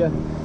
Володя.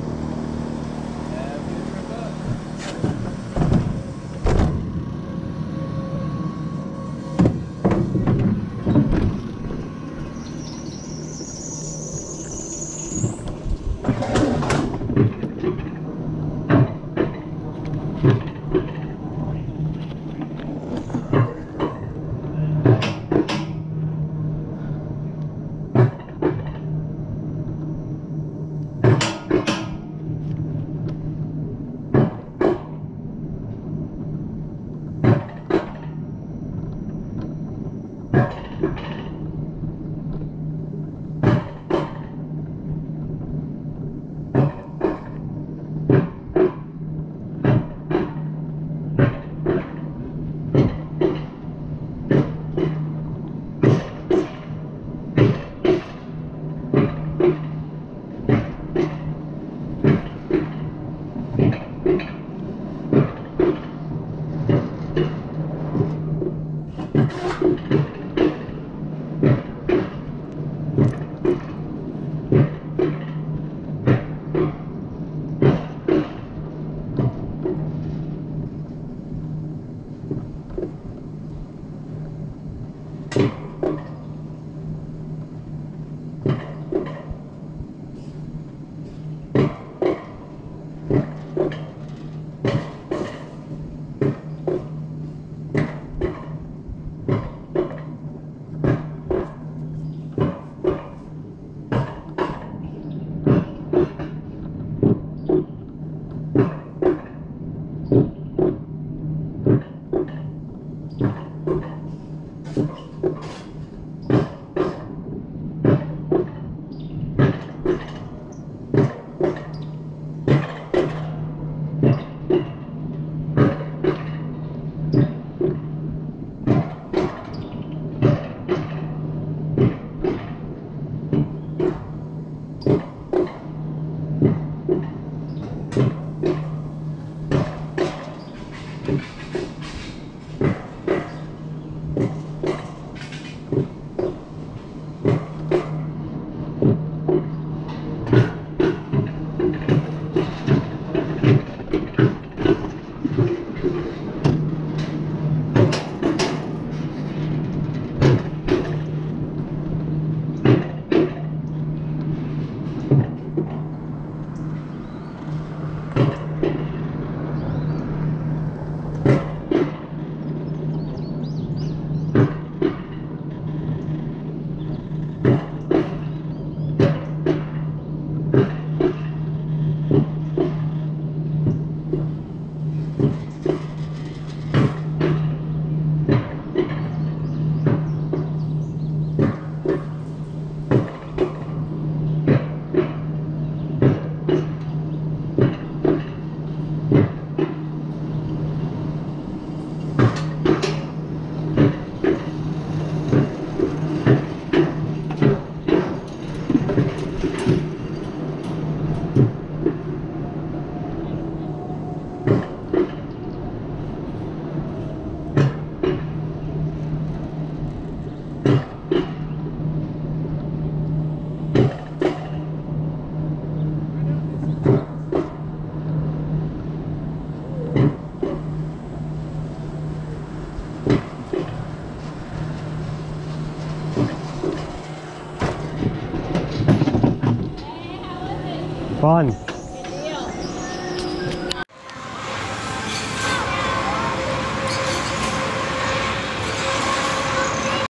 Yeah. Fun.